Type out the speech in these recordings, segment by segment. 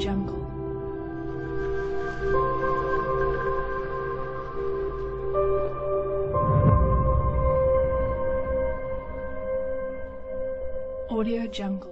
Jungle. Audio Jungle.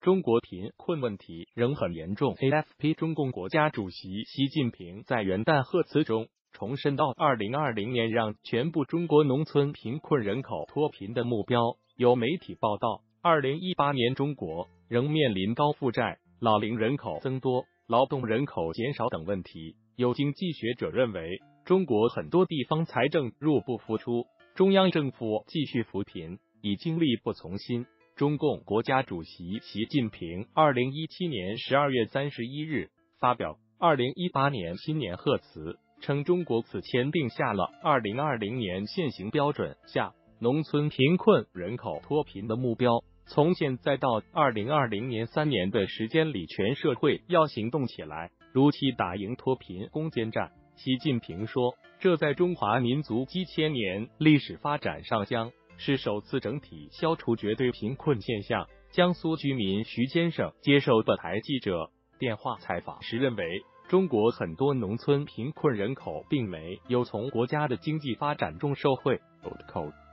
中国贫困问题仍很严重。AFP 中共国家主席习近平在元旦贺词中重申到二零二零年让全部中国农村贫困人口脱贫的目标。有媒体报道，二零一八年中国仍面临高负债、老龄人口增多、劳动人口减少等问题。有经济学者认为，中国很多地方财政入不敷出，中央政府继续扶贫已经力不从心。中共国家主席习近平二零一七年十二月三十一日发表二零一八年新年贺词，称中国此前定下了二零二零年现行标准下农村贫困人口脱贫的目标。从现在到二零二零年三年的时间里，全社会要行动起来，如期打赢脱贫攻坚战。习近平说，这在中华民族几千年历史发展上将。是首次整体消除绝对贫困现象。江苏居民徐先生接受本台记者电话采访时认为，中国很多农村贫困人口并没有从国家的经济发展中受惠。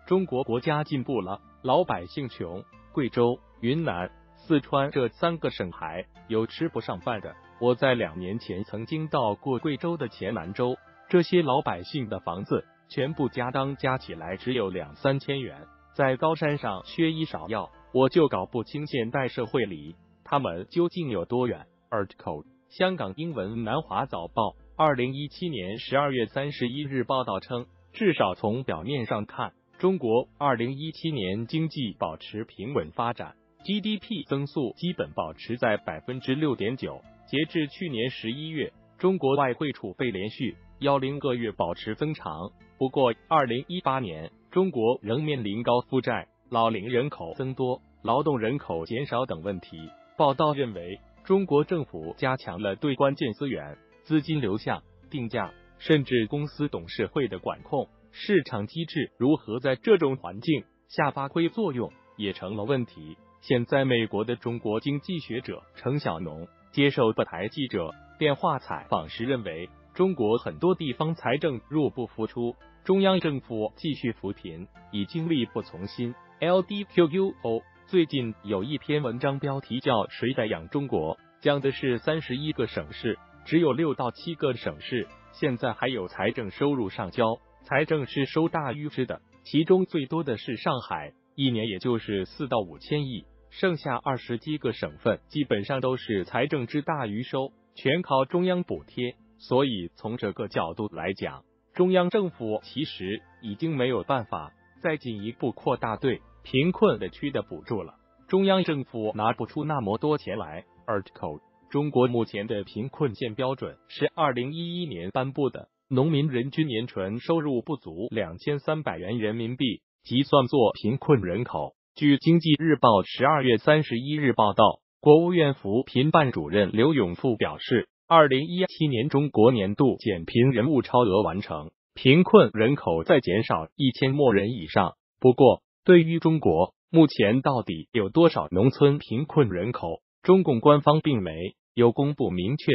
中国国家进步了，老百姓穷。贵州、云南、四川这三个省还有吃不上饭的。我在两年前曾经到过贵州的黔南州，这些老百姓的房子。全部家当加起来只有两三千元，在高山上缺医少药，我就搞不清现代社会里他们究竟有多远。article 香港英文南华早报二零一七年十二月三十一日报道称，至少从表面上看，中国二零一七年经济保持平稳发展，GDP 增速基本保持在百分之六点九。截至去年十一月，中国外汇储备连续幺零个月保持增长。不过，二零一八年中国仍面临高负债、老龄人口增多、劳动人口减少等问题。报道认为，中国政府加强了对关键资源、资金流向、定价，甚至公司董事会的管控。市场机制如何在这种环境下发挥作用，也成了问题。现在，美国的中国经济学者程小农接受本台记者电话采访时认为。中国很多地方财政入不敷出，中央政府继续扶贫已经力不从心。LDQQO 最近有一篇文章，标题叫《谁在养中国》，讲的是三十一个省市，只有六到七个省市现在还有财政收入上交，财政是收大于支的。其中最多的是上海，一年也就是四到五千亿，剩下二十几个省份基本上都是财政支大于收，全靠中央补贴。所以，从这个角度来讲，中央政府其实已经没有办法再进一步扩大对贫困的区的补助了。中央政府拿不出那么多钱来。article 中国目前的贫困线标准是二零一一年颁布的，农民人均年纯收入不足两千三百元人民币，即算作贫困人口。据经济日报十二月三十一日报道，国务院扶贫办主任刘永富表示。二零一七年中国年度减贫任务超额完成，贫困人口在减少一千万人以上。不过，对于中国目前到底有多少农村贫困人口，中共官方并没有公布明确